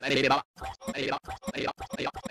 来来来，爸爸，来来爸爸，来来爸爸，来来爸。